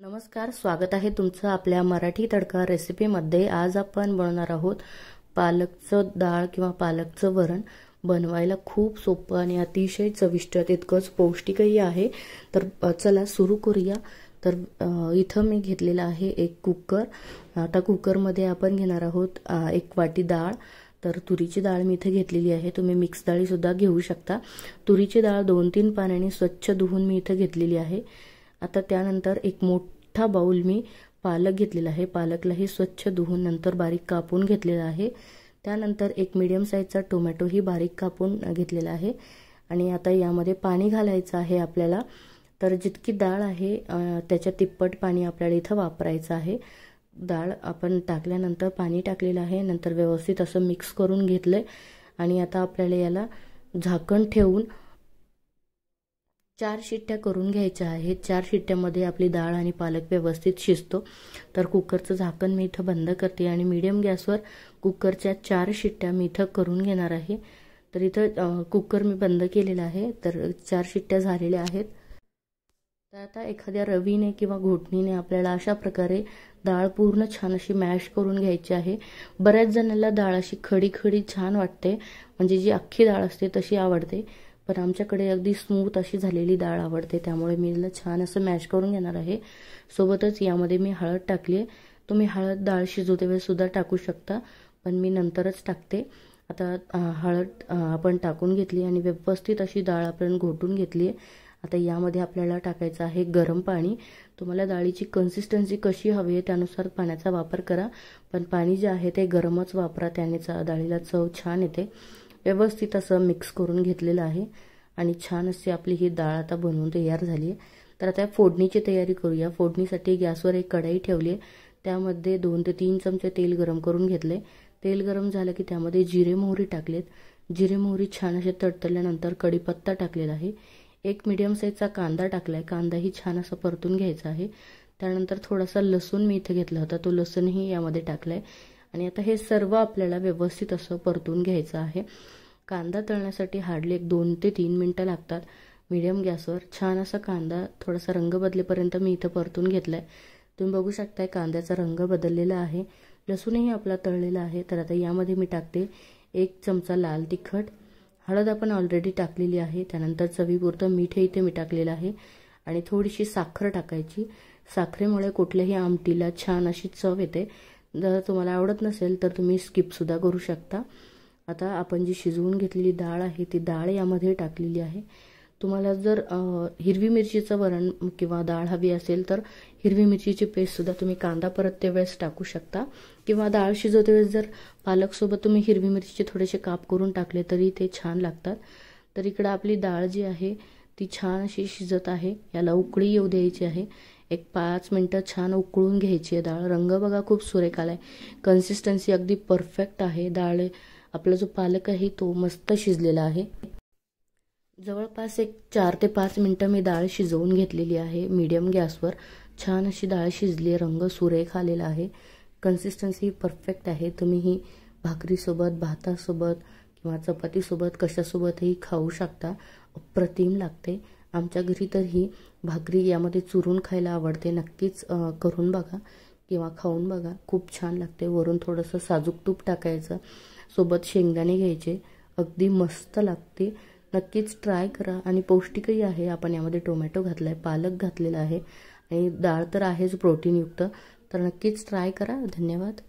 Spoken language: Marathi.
नमस्कार स्वागत आहे तुमचं आपल्या मराठी तडका रेसिपीमध्ये. आज आपण बनवणार आहोत पालकचं डाळ किंवा पालकचं वरण. बनवायला खूप सोपं आणि अतिशय चविष्ट तितकंच पौष्टिकही आहे. तर चला सुरू करूया. तर इथं मी घेतलेलं आहे एक कुकर. आता कुकरमध्ये आपण घेणार आहोत एक वाटी डाळ. तर तुरीची डाळ मी इथे घेतलेली आहे. तुम्ही मिक्स डाळीसुद्धा घेऊ शकता. तुरीची डाळ दोन तीन पाण्याने स्वच्छ धुवून मी इथं घेतलेली आहे. आता त्यानंतर एक मोठा बाऊल मी पालक घेतलेला आहे. पालकलाही स्वच्छ धुवून नंतर बारीक कापून घेतलेला आहे. त्यानंतर एक मीडियम साईजचा टोमॅटोही बारीक कापून घेतलेला आहे. आणि आता यामध्ये पाणी घालायचं आहे आपल्याला. तर जितकी डाळ आहे त्याच्या तिप्पट पाणी आपल्याला इथं वापरायचं आहे. डाळ आपण टाकल्यानंतर पाणी टाकलेलं आहे. नंतर व्यवस्थित असं मिक्स करून घेतलं आणि आता आपल्याला याला झाकण ठेवून चार शिट्ट्या करून घ्यायच्या आहेत. चार शिट्ट्यामध्ये आपली डाळ आणि पालक व्यवस्थित शिजतो. तर कुकरचं झाकण मी इथं बंद करते आणि मीडियम गॅसवर कुकरच्या चार शिट्ट्या मी इथं करून घेणार आहे. तर इथं कुकर मी बंद केलेला आहे. तर चार शिट्ट्या झालेल्या आहेत. तर आता एखाद्या रवीने किंवा घोटणीने आपल्याला अशा प्रकारे डाळ पूर्ण छान अशी मॅश करून घ्यायची आहे. बऱ्याच जणांना डाळ अशी खडी खडी छान वाटते. म्हणजे जी अख्खी डाळ असते तशी आवडते. पण आमच्याकडे अगदी स्मूथ अशी झालेली डाळ आवडते. त्यामुळे मी छान असं मॅश करून घेणार आहे. सोबतच यामध्ये मी हळद टाकली आहे तुम्ही हळद डाळ शिजवते वेळेसुद्धा टाकू शकता पण मी नंतरच टाकते. आता हळद आपण टाकून घेतली आणि व्यवस्थित अशी डाळ आपण घोटून घेतली आहे आता यामध्ये आपल्याला टाकायचं आहे गरम पाणी. तुम्हाला डाळीची कन्सिस्टन्सी कशी हवी आहे त्यानुसार पाण्याचा वापर करा. पण पाणी जे आहे ते गरमच वापरा. त्याने डाळीला चव छान येते. व्यवस्थित असं मिक्स करून घेतलेलं आहे. आणि छान अशी आपली ही डाळ आता बनवून तयार झाली आहे तर आता फोडणीची तयारी करूया. फोडणीसाठी गॅसवर एक कढाई ठेवली आहे त्यामध्ये दोन ते तीन चमचे तेल गरम करून घेतले तेल गरम झालं की त्यामध्ये जिरे मोहरी टाकलेत. जिरे मोहरी छान असे तडतडल्यानंतर कढीपत्ता टाकलेला आहे. एक मिडियम साईजचा कांदा टाकला आहे कांदाही छान असा परतून घ्यायचा आहे. त्यानंतर थोडासा लसूण मी इथे घेतला होता. तो लसूणही यामध्ये टाकला आहे आणि आता हे सर्व आपल्याला व्यवस्थित असं परतून घ्यायचं आहे. कांदा तळण्यासाठी हार्डली एक दोन ते तीन मिनटं लागतात. मीडियम गॅसवर छान असा कांदा थोडासा रंग बदलेपर्यंत मी इथं परतून घेतला आहे तुम्ही बघू शकताय कांद्याचा रंग बदललेला आहे. लसूणही आपला तळलेला आहे. तर आता यामध्ये मी टाकते एक चमचा लाल तिखट. हळद आपण ऑलरेडी टाकलेली आहे. त्यानंतर चवीपुरतं मीठही इथे मी टाकलेलं आहे. आणि थोडीशी साखर टाकायची. साखरेमुळे कुठल्याही आमटीला छान अशी चव येते. जर तुम्हाला आवडत नसेल तर तुम्ही स्किपसुद्धा करू शकता. आता आपण जी शिजवून घेतलेली डाळ आहे ती डाळ यामध्ये टाकलेली आहे. तुम्हाला जर हिरवी मिरचीचं वरण किंवा डाळ हवी असेल तर हिरवी मिरचीची पेस्टसुद्धा तुम्ही कांदा परत त्यावेळेस टाकू शकता. किंवा डाळ शिजवते वेळेस जर पालकसोबत तुम्ही हिरवी मिरचीचे थोडेसे काप करून टाकले तरी ते छान लागतात. तर इकडं आपली डाळ जी आहे ती छान अशी शिजत आहे. याला उकळी येऊ द्यायची आहे. एक पाच मिनटं छान उकळून घ्यायची आहे डाळ. रंग बघा खूप सुरेख आला आहे. कन्सिस्टन्सी अगदी परफेक्ट आहे. डाळ आपला जो पालक आहे तो मस्त शिजलेला आहे. जवळपास एक चार ते पाच मिनटं मी डाळ शिजवून घेतलेली आहे मीडियम गॅसवर. छान अशी डाळ शिजली रंग सुरेख आलेला आहे. कन्सिस्टन्सी परफेक्ट आहे. तुम्ही ही भाकरीसोबत भातासोबत किंवा चपातीसोबत कशासोबतही खाऊ शकता. अप्रतिम लागते. आमच्या घरी तर ही भाकरी यामध्ये चुरून खायला आवडते. नक्कीच करून बघा किंवा खाऊन बघा. खूप छान लागते. वरून थोडंसं साजूक तूप टाकायचं. सोबत शेंगदाणे घ्यायचे. अगदी मस्त लागते. नक्कीच ट्राय करा. आणि पौष्टिकही आहे. आपण यामध्ये टोमॅटो घातला आहे पालक घातलेला आहे. आणि डाळ तर आहेच प्रोटीनयुक्त. तर नक्कीच ट्राय करा. धन्यवाद.